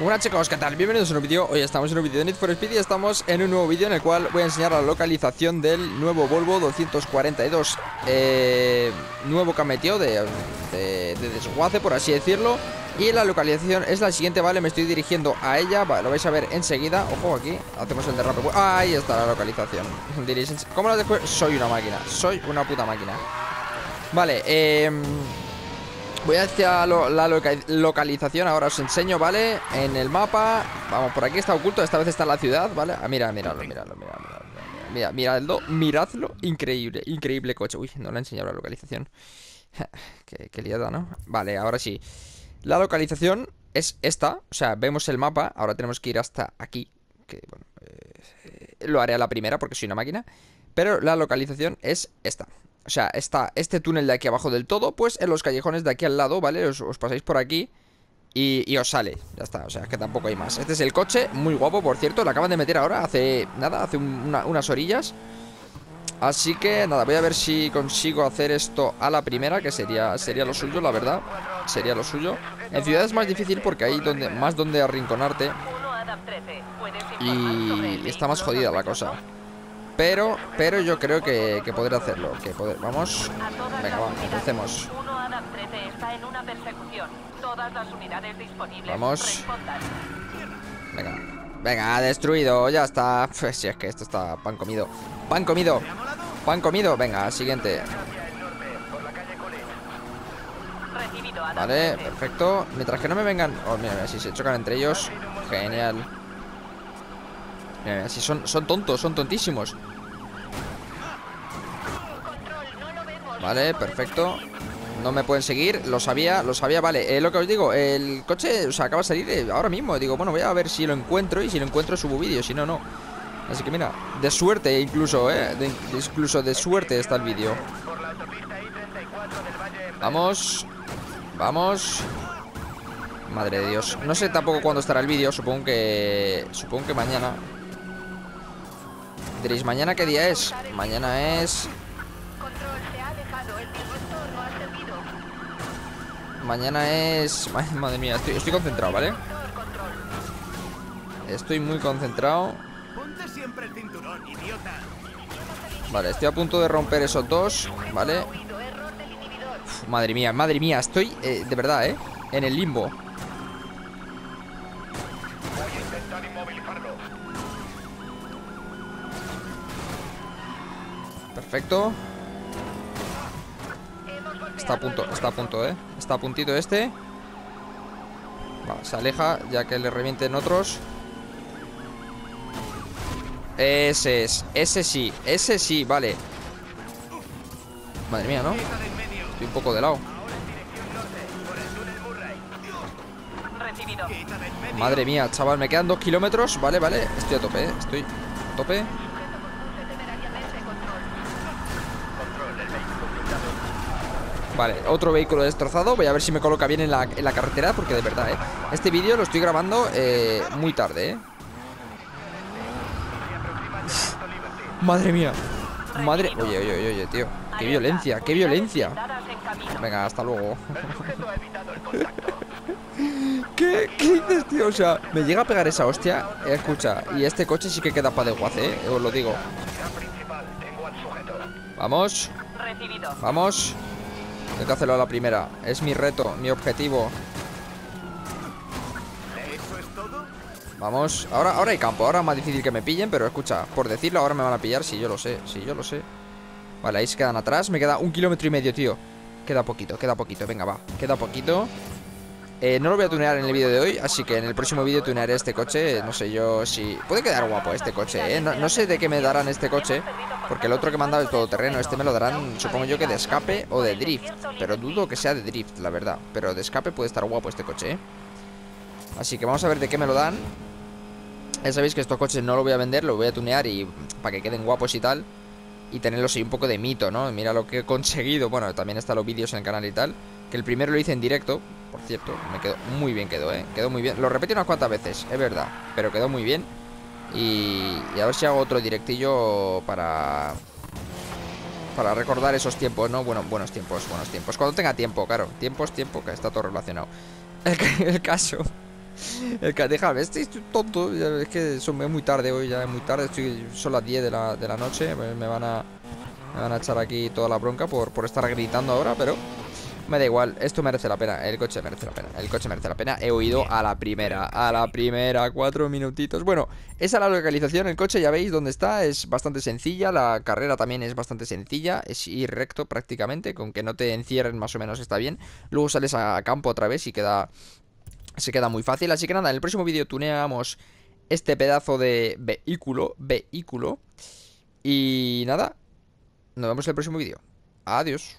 Buenas chicos, ¿qué tal? Bienvenidos a un nuevo vídeo Hoy estamos en un vídeo de Need for Speed y estamos en un nuevo vídeo en el cual voy a enseñar la localización del nuevo Volvo 242 eh, Nuevo metido de, de, de, desguace, por así decirlo Y la localización es la siguiente, ¿vale? Me estoy dirigiendo a ella, vale, lo vais a ver enseguida Ojo aquí, hacemos el derrape Ahí está la localización ¿cómo lo después? Soy una máquina, soy una puta máquina Vale, eh... Voy hacia lo, la loca localización, ahora os enseño, ¿vale? En el mapa, vamos, por aquí está oculto, esta vez está la ciudad, ¿vale? Ah, mira, miradlo, miradlo, miradlo, mira, miradlo, miradlo, increíble, increíble coche Uy, no le he enseñado la localización qué, qué liada, ¿no? Vale, ahora sí La localización es esta, o sea, vemos el mapa, ahora tenemos que ir hasta aquí Que, bueno, eh, lo haré a la primera porque soy una máquina Pero la localización es esta o sea, está este túnel de aquí abajo del todo Pues en los callejones de aquí al lado, ¿vale? Os, os pasáis por aquí y, y, os sale, ya está, o sea, es que tampoco hay más. Este es el coche, muy guapo, por cierto Lo acaban de meter ahora, hace, nada, hace una, unas orillas. Así que, nada, voy a ver si consigo hacer esto a la primera Que sería, sería lo suyo, la verdad. Sería lo suyo. En ciudad es más difícil porque hay donde, más donde arrinconarte. Y está más jodida la cosa pero, pero yo creo que, que podré hacerlo. Que poder, vamos. Venga, vamos, empecemos. Vamos. Venga. Venga, destruido, ya está. Pues si es que esto está pan comido. Pan comido. Pan comido. Venga, siguiente. Vale, perfecto. Mientras que no me vengan. Oh, mira, mira, si se chocan entre ellos. Genial. Mira, si son, son tontos, son tontísimos. Vale, perfecto. No me pueden seguir, lo sabía, lo sabía. Vale, eh, lo que os digo, el coche O sea, acaba de salir eh, ahora mismo. Digo, bueno, voy a ver si lo encuentro Y si lo encuentro subo vídeo, si no, no. Así que mira, de suerte incluso, eh de, Incluso de suerte está el vídeo. Vamos Vamos. Madre de Dios. No sé tampoco cuándo estará el vídeo Supongo que... Supongo que mañana. Diréis, ¿mañana qué día es? Mañana es... Mañana es... Madre mía, estoy, estoy concentrado, ¿vale? Estoy muy concentrado. Vale, estoy a punto de romper esos dos Vale Uf, Madre mía, madre mía Estoy, eh, de verdad, ¿eh? En el limbo. Perfecto Está a punto, está a punto, ¿eh? Está a puntito este se aleja ya que le revienten otros Ese es, ese sí, ese sí, vale Madre mía, ¿no? Estoy un poco de lado Madre mía, chaval, me quedan dos kilómetros Vale, vale, estoy a tope, ¿eh? Estoy a tope Vale, otro vehículo destrozado. Voy a ver si me coloca bien en la, en la carretera Porque de verdad, ¿eh? Este vídeo lo estoy grabando eh, muy tarde, ¿eh? Madre mía. Madre... Oye, oye, oye, oye, tío. Qué violencia, qué violencia. Venga, hasta luego. ¿Qué? ¿Qué dices, tío? O sea, me llega a pegar esa hostia. Eh, Escucha, y este coche sí que queda para desguace, ¿eh? Os lo digo. Vamos. Vamos tengo que hacerlo a la primera. Es mi reto, mi objetivo. Vamos, ahora, ahora hay campo. Ahora es más difícil que me pillen, pero escucha Por decirlo, ahora me van a pillar, si yo lo sé Si yo lo sé. Vale, ahí se quedan atrás, me queda un kilómetro y medio, tío. Queda poquito, queda poquito, venga, va. Queda poquito eh, no lo voy a tunear en el vídeo de hoy, así que en el próximo vídeo tunearé este coche No sé yo si... Puede quedar guapo este coche, ¿eh? No, no, sé de qué me darán este coche Porque el otro que me han dado es todoterreno Este me lo darán, supongo yo, que de escape o de drift Pero dudo que sea de drift, la verdad Pero de escape puede estar guapo este coche, ¿eh? Así que vamos a ver de qué me lo dan Ya sabéis que estos coches no lo voy a vender Lo voy a tunear y... para que queden guapos y tal Y tenerlos ahí un poco de mito, ¿no? Mira lo que he conseguido Bueno, también están los vídeos en el canal y tal Que el primero lo hice en directo por cierto, me quedó muy bien, quedó, ¿eh? Quedó muy bien. Lo repetí unas cuantas veces, es verdad. Pero quedó muy bien. Y, y a ver si hago otro directillo para... Para recordar esos tiempos, ¿no? Bueno, buenos tiempos, buenos tiempos. Cuando tenga tiempo, claro. Tiempos, tiempo, que está todo relacionado. El, el caso El que deja, estoy tonto, es que son muy tarde hoy, ya es muy tarde, estoy, son las 10 de la, de la noche, me van a me van a echar aquí toda la bronca por, por estar gritando ahora, pero me da igual, esto merece la pena El coche merece la pena, el coche merece la pena. He oído a la primera, a la primera Cuatro minutitos, bueno, esa es la localización El coche ya veis dónde está, es bastante sencilla La carrera también es bastante sencilla Es ir recto prácticamente Con que no te encierren más o menos está bien. Luego sales a campo otra vez y queda Se queda muy fácil, así que nada En el próximo vídeo tuneamos este pedazo de vehículo Vehículo. Y nada Nos vemos en el próximo vídeo. Adiós